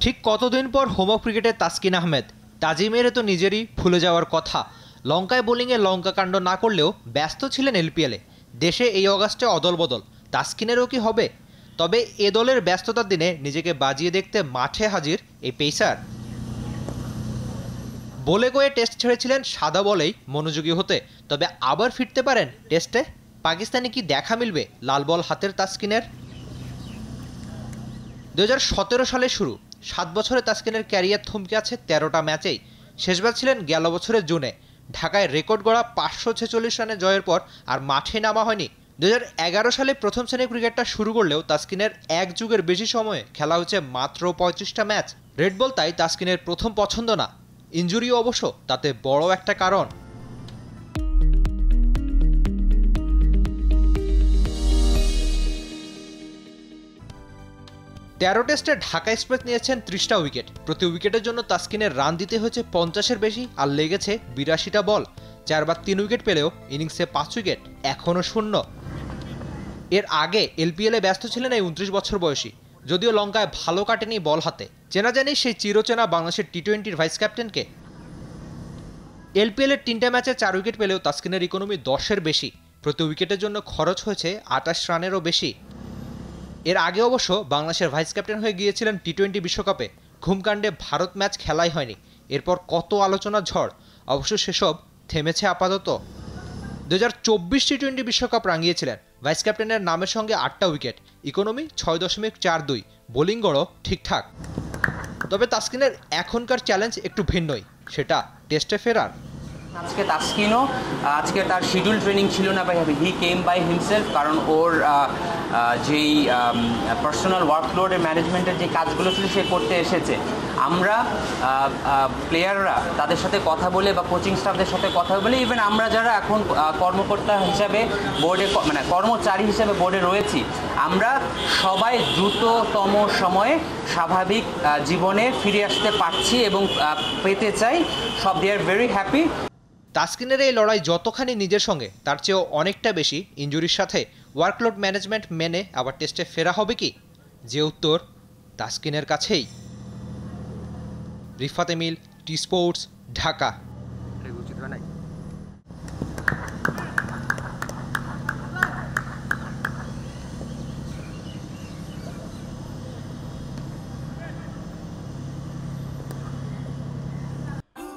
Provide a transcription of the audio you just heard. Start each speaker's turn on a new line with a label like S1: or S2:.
S1: ঠিক কতদিন পর হোমো ক্রিকেটে তাসকিন আহমেদ? তাজিমের তো নিজেরই ভুলে যাওয়ার কথা। লঙ্কায় বোলিংয়ে লঙ্কা কাণ্ড না করলেও ব্যস্ত ছিলেন এলপিএলে দেশে এই অগাস্টে অদল বদল তাসকিনেরও কি হবে? তবে এ দলের ব্যস্ততার দিনে নিজেকে বাজিয়ে দেখতে মাঠে হাজির এই পেসার বলে কয়ে টেস্ট ছেড়েছিলেন সাদা বলেই মনোযোগী হতে। তবে আবার ফিরতে পারেন টেস্টে পাকিস্তানে কি দেখা মিলবে লাল বল হাতের তাসকিনের? দুই হাজার সতেরো সালে শুরু। সাত বছরে তাসকিনের ক্যারিয়ার থমকে আছে তেরোটা ম্যাচেই। শেষবার ছিলেন গেল বছরের জুনে। ঢাকায় রেকর্ড গড়া পাঁচশো ছেচল্লিশ রানে জয়ের পর আর মাঠে নামা হয়নি। দু হাজার এগারো সালে প্রথম শ্রেণির ক্রিকেটটা শুরু করলেও তাসকিনের এক যুগের বেশি সময়ে খেলা হচ্ছে মাত্র পঁয়ত্রিশটা ম্যাচ। রেড বল তাই তাসকিনের প্রথম পছন্দ না। ইঞ্জুরিও অবশ্য, তাতে বড় একটা কারণ। তেরো টেস্টে ঢাকা এক্সপ্রেস নিয়েছেন ত্রিশটা উইকেট। প্রতি উইকেটের জন্য তাসকিনের রান দিতে হয়েছে পঞ্চাশের বেশি আর লেগেছে বিরাশিটা বল। চারবার তিন উইকেট পেলেও ইনিংসে পাঁচ উইকেট এখনও শূন্য। এর আগে এলপিএলে ব্যস্ত ছিলেন এই উনত্রিশ বছর বয়সী, যদিও লঙ্কায় ভালো কাটেনি বল হাতে। চেনা জানি সেই চিরচেনা বাংলাদেশের টি টোয়েন্টির ভাইস ক্যাপ্টেনকে। এলপিএলের তিনটা ম্যাচে চার উইকেট পেলেও তাসকিনের ইকোনমি দশের বেশি। প্রতি উইকেটের জন্য খরচ হয়েছে আটাশ রানেরও বেশি। এর আগে অবশ্য বাংলাদেশের ভাইস ক্যাপ্টেন হয়ে গিয়েছিলেন টি টোয়েন্টি বিশ্বকাপে। ঘুমকাণ্ডে ভারত ম্যাচ খেলাই হয়নি। এরপর কত আলোচনা ঝড়? অবশ্য সেসব থেমেছে আপাতত। দু হাজার চব্বিশ টি টোয়েন্টি বিশ্বকাপ রাঙিয়েছিলেন। ভাইস ক্যাপ্টেনের নামের সঙ্গে আটটা উইকেট। ইকোনমি ছয় দশমিক চার দুই। বোলিং গড়ও ঠিকঠাক। তবে তাসকিনের এখনকার চ্যালেঞ্জ একটু ভিন্নই। সেটা টেস্টে ফেরার।
S2: আজকে তাসকিনও, আজকে তার শিডিউল ট্রেনিং ছিল না by he came by himself কারণ ওর যেই পার্সোনাল ওয়ার্কলোডের ম্যানেজমেন্টের যে কাজগুলো ছিল সে করতে এসেছে। আমরা প্লেয়াররা তাদের সাথে কথা বলে বা কোচিং স্টাফদের সাথে কথা বলে ইভেন আমরা যারা এখন কর্মকর্তা হিসাবে বোর্ডে মানে কর্মচারী হিসাবে বোর্ডে রয়েছি, আমরা সবাই দ্রুততম সময়ে স্বাভাবিক জীবনে ফিরে আসতে পারছি এবং পেতে চাই। সব দে আর ভেরি হ্যাপি
S1: তাসকিনের এই লড়াই যতখানি নিজের সঙ্গে, তার চেয়েও অনেকটা বেশি ইঞ্জুরির সাথে ওয়ার্কলোড ম্যানেজমেন্ট মেনে আবার টেস্টে ফেরা হবে কি? যে উত্তর তাসকিনের কাছেই। Rifat Emil, T Sports, Dhaka.